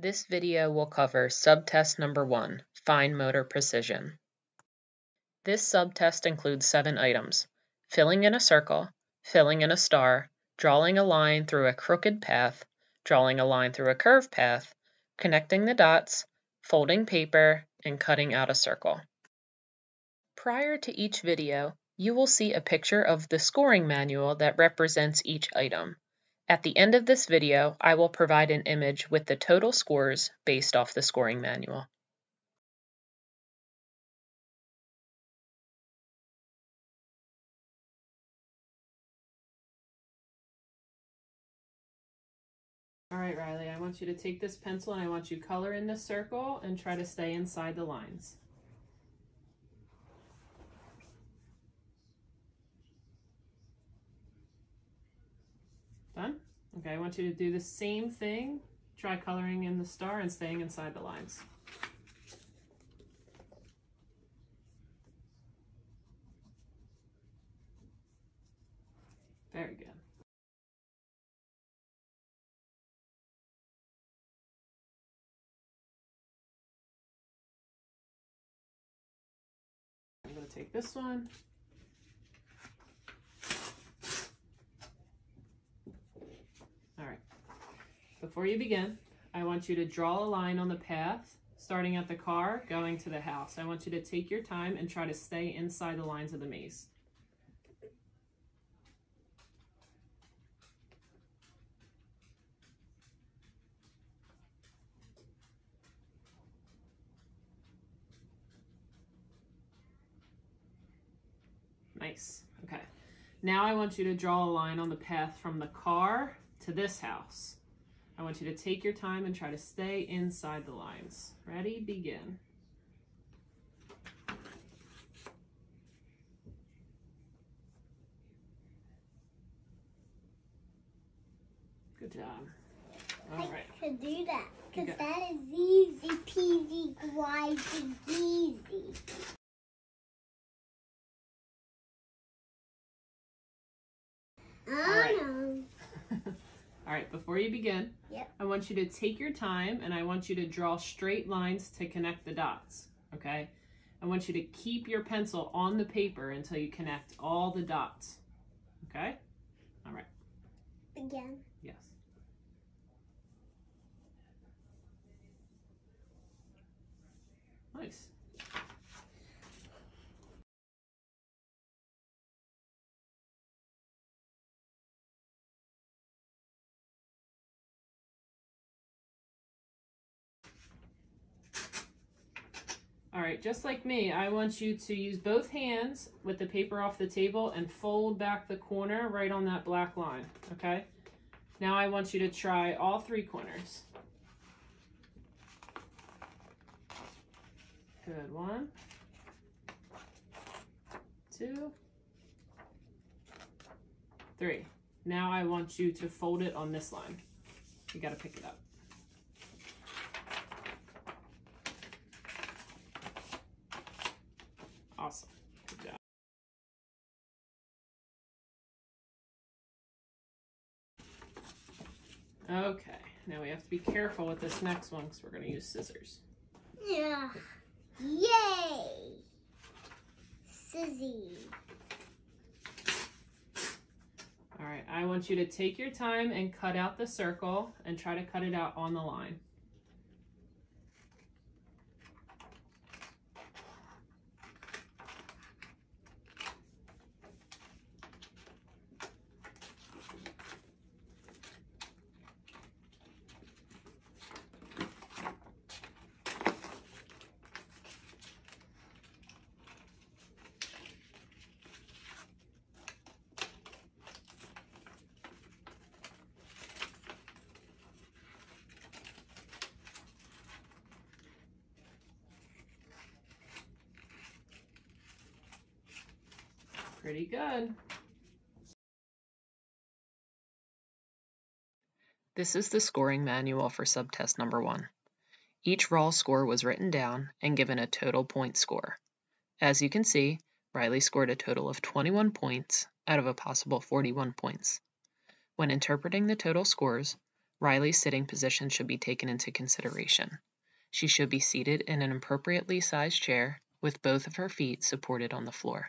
This video will cover subtest number one, fine motor precision. This subtest includes seven items, filling in a circle, filling in a star, drawing a line through a crooked path, drawing a line through a curved path, connecting the dots, folding paper, and cutting out a circle. Prior to each video, you will see a picture of the scoring manual that represents each item. At the end of this video, I will provide an image with the total scores based off the scoring manual. All right, Riley, I want you to take this pencil and I want you to color in this circle and try to stay inside the lines. Okay, I want you to do the same thing. Try coloring in the star and staying inside the lines. Very good. I'm going to take this one. All right. Before you begin, I want you to draw a line on the path starting at the car going to the house. I want you to take your time and try to stay inside the lines of the maze. Nice. Okay. Now I want you to draw a line on the path from the car to this house. I want you to take your time and try to stay inside the lines. Ready? Begin. Good job. All I right. could do that because that is easy peasy guisy easy. I right. know. All right, before you begin, Yep. I want you to take your time and I want you to draw straight lines to connect the dots, okay? I want you to keep your pencil on the paper until you connect all the dots, okay? All right, Again. yes. Nice. All right, just like me, I want you to use both hands with the paper off the table and fold back the corner right on that black line, okay? Now I want you to try all three corners. Good, one, two, three. Now I want you to fold it on this line. You gotta pick it up. Awesome. Good job. Okay, now we have to be careful with this next one because we're going to use scissors. Yeah. Yay. Sizzy. All right, I want you to take your time and cut out the circle and try to cut it out on the line. Pretty good. This is the scoring manual for subtest number one. Each raw score was written down and given a total point score. As you can see, Riley scored a total of 21 points out of a possible 41 points. When interpreting the total scores, Riley's sitting position should be taken into consideration. She should be seated in an appropriately sized chair with both of her feet supported on the floor.